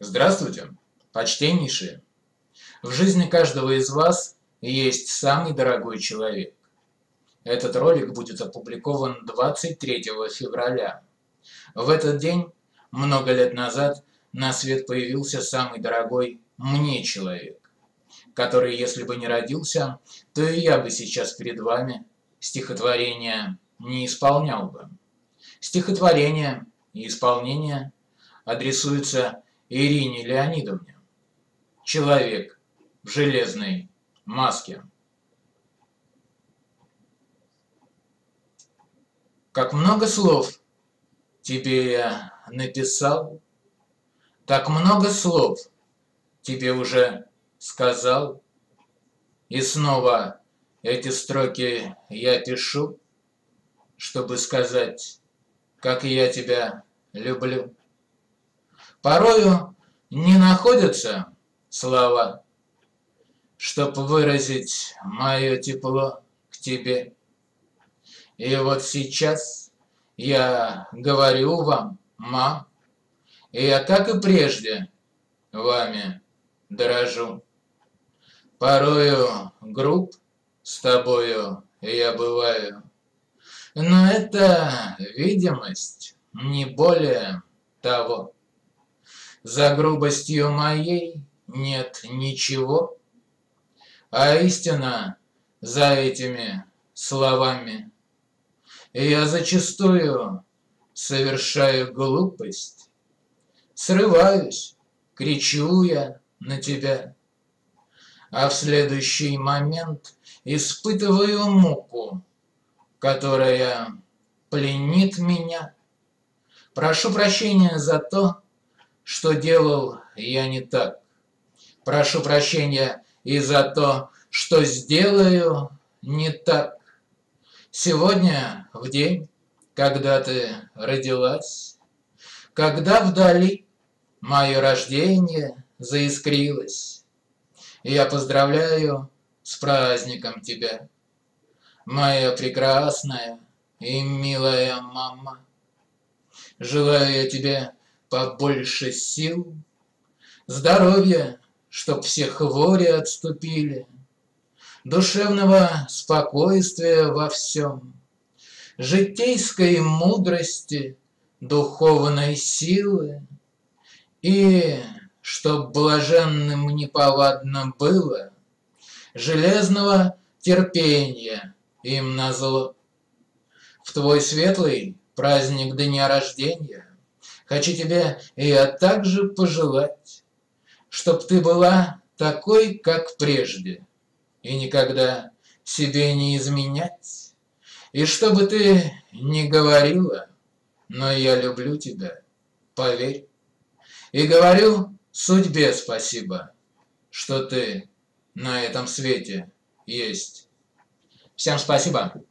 Здравствуйте, почтеннейшие! В жизни каждого из вас есть самый дорогой человек. Этот ролик будет опубликован 23 февраля. В этот день, много лет назад, на свет появился самый дорогой мне человек, который, если бы не родился, то и я бы сейчас перед вами стихотворение не исполнял бы. Стихотворение и исполнение адресуются Ирине Леонидовне. Человек в железной маске. Как много слов тебе я написал, Так много слов тебе уже сказал, И снова эти строки я пишу, Чтобы сказать, как я тебя люблю. Порою не находятся слова, Чтоб выразить мое тепло к тебе. И вот сейчас я говорю вам, мам, я, как и прежде, вами дорожу. Порою груб с тобою я бываю, Но это видимость, не более того. За грубостью моей нет ничего, А истина за этими словами. Я зачастую совершаю глупость, Срываюсь, кричу я на тебя, А в следующий момент испытываю муку, Которая пленит меня. Прошу прощения за то, что делал я не так. Прошу прощения и за то, что сделаю не так. Сегодня, в день, когда ты родилась, Когда вдали мое рождение заискрилось, Я поздравляю с праздником тебя, Моя прекрасная и милая мама. Желаю я тебе побольше сил, Здоровья, чтоб все хвори отступили, Душевного спокойствия во всем, Житейской мудрости, духовной силы, И, чтоб блаженным неповадно было, Железного терпения им назло. В твой светлый праздник дня рождения Хочу тебе я также пожелать, Чтоб ты была такой, как прежде, И никогда себе не изменять. И чтобы ты не говорила, Но я люблю тебя, поверь. И говорю судьбе спасибо, Что ты на этом свете есть. Всем спасибо.